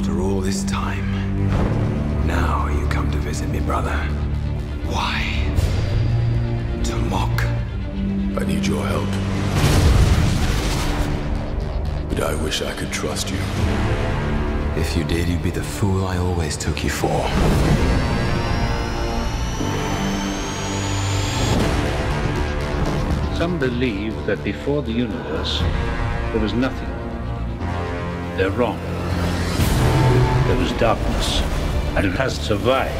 After all this time, now you come to visit me, brother. Why? To mock? I need your help. But I wish I could trust you. If you did, you'd be the fool I always took you for. Some believe that before the universe, there was nothing. They're wrong. There was darkness, and it has survived.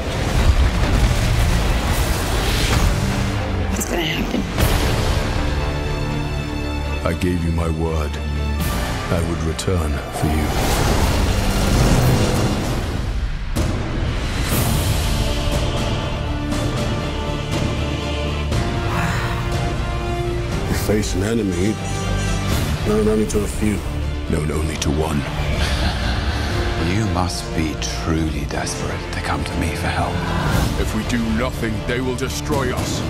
What's gonna happen? I gave you my word. I would return for you. You face an enemy known only to a few. Known only to one. You must be truly desperate to come to me for help. If we do nothing, they will destroy us.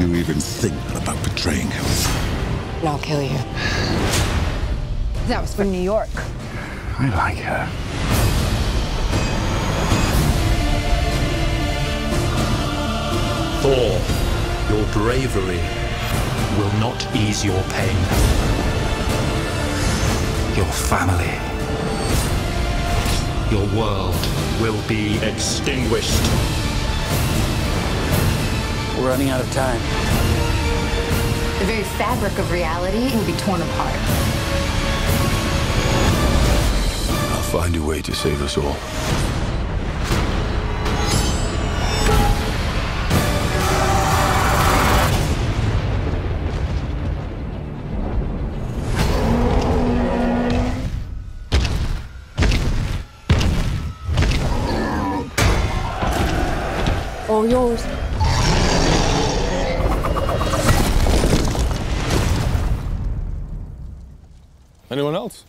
You even think about betraying him. And I'll kill you. That was from New York. I like her. Thor, your bravery will not ease your pain. Your family, your world will be extinguished. We're running out of time. The very fabric of reality will be torn apart. I'll find a way to save us all. All yours. Anyone else?